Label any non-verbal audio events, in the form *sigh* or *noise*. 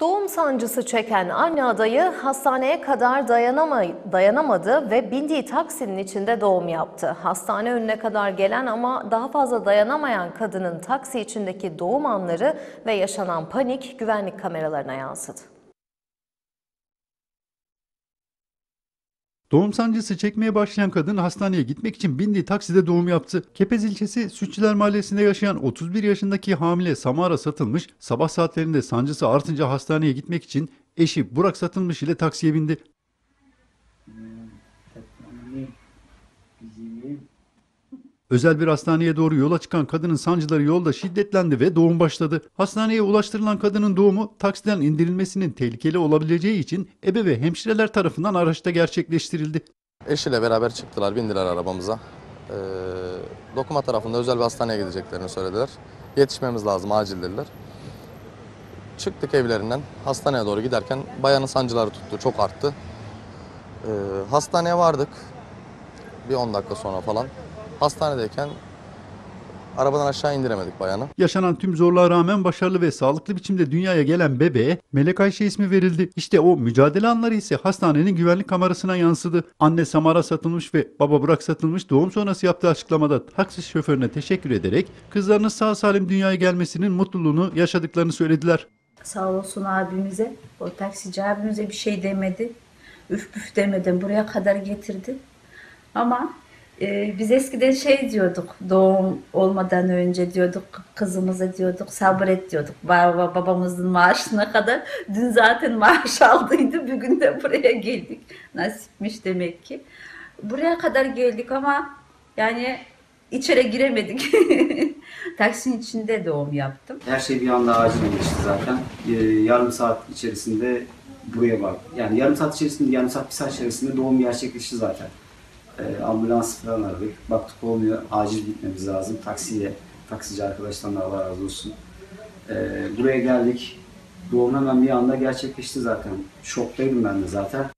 Doğum sancısı çeken anne adayı hastaneye kadar dayanama, dayanamadı ve bindiği taksinin içinde doğum yaptı. Hastane önüne kadar gelen ama daha fazla dayanamayan kadının taksi içindeki doğum anları ve yaşanan panik güvenlik kameralarına yansıdı. Doğum sancısı çekmeye başlayan kadın hastaneye gitmek için bindiği takside doğum yaptı. Kepez ilçesi Sütçüler Mahallesi'nde yaşayan 31 yaşındaki hamile Samara Satılmış, sabah saatlerinde sancısı artınca hastaneye gitmek için eşi Burak Satılmış ile taksiye bindi. Özel bir hastaneye doğru yola çıkan kadının sancıları yolda şiddetlendi ve doğum başladı. Hastaneye ulaştırılan kadının doğumu taksiden indirilmesinin tehlikeli olabileceği için ebe ve hemşireler tarafından araçta gerçekleştirildi. Eşiyle beraber çıktılar, bindiler arabamıza. Ee, dokuma tarafında özel bir hastaneye gideceklerini söylediler. Yetişmemiz lazım, acil dediler. Çıktık evlerinden, hastaneye doğru giderken bayanın sancıları tuttu, çok arttı. Ee, hastaneye vardık, bir 10 dakika sonra falan. Hastanedeyken arabadan aşağı indiremedik bayanı. Yaşanan tüm zorluğa rağmen başarılı ve sağlıklı biçimde dünyaya gelen bebeğe Melek Ayşe ismi verildi. İşte o mücadele anları ise hastanenin güvenlik kamerasına yansıdı. Anne Samara satılmış ve baba Burak satılmış doğum sonrası yaptığı açıklamada taksi şoförüne teşekkür ederek kızlarının sağ salim dünyaya gelmesinin mutluluğunu yaşadıklarını söylediler. Sağ olsun abimize, o taksici abimize bir şey demedi. Üf püf demeden buraya kadar getirdi. Ama e, biz eskiden şey diyorduk, doğum olmadan önce diyorduk, kızımıza diyorduk, sabret diyorduk. Baba, babamızın maaşına kadar. Dün zaten maaş *laughs* aldıydı, bugün de buraya geldik. Nasipmiş demek ki. Buraya kadar geldik ama yani içeri giremedik. *laughs* Taksinin içinde doğum yaptım. Her şey bir anda acile geçti zaten. Ee, yarım saat içerisinde buraya bak. Yani yarım saat içerisinde, yarım saat bir saat içerisinde doğum gerçekleşti zaten. Ee, ambulans falan aradık. Baktık olmuyor. Acil gitmemiz lazım. Taksiye, taksici arkadaştan da Allah razı olsun. Ee, buraya geldik. Doğum hemen bir anda gerçekleşti zaten. Şoktaydım ben de zaten.